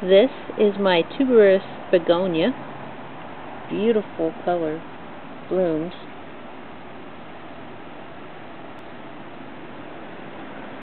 This is my tuberous begonia. Beautiful color blooms.